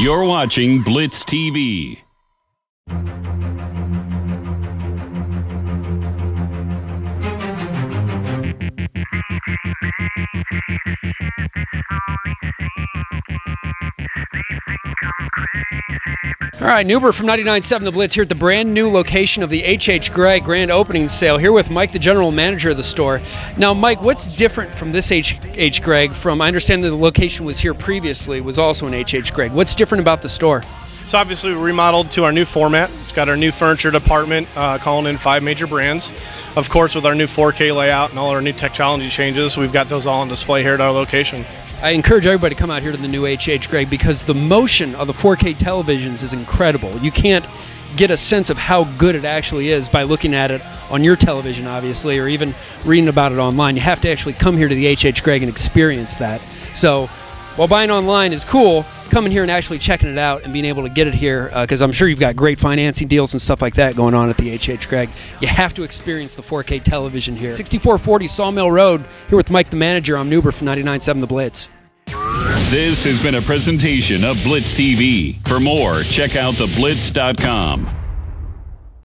You're watching Blitz TV. All right, Nuber from 99.7 The Blitz here at the brand new location of the H.H. Gregg grand opening sale. Here with Mike, the general manager of the store. Now, Mike, what's different from this H.H. Gregg from, I understand that the location was here previously, was also an H.H. Gregg. What's different about the store? So obviously we remodeled to our new format. It's got our new furniture department, uh, calling in five major brands. Of course, with our new 4K layout and all our new technology changes, we've got those all on display here at our location. I encourage everybody to come out here to the new HH Gregg because the motion of the 4K televisions is incredible. You can't get a sense of how good it actually is by looking at it on your television, obviously, or even reading about it online. You have to actually come here to the HH Gregg and experience that. So, while buying online is cool, coming here and actually checking it out and being able to get it here, because uh, I'm sure you've got great financing deals and stuff like that going on at the HH Gregg. You have to experience the 4K television here. 6440 Sawmill Road, here with Mike the manager. I'm Nuber from 99.7 The Blitz. This has been a presentation of Blitz TV. For more, check out theblitz.com.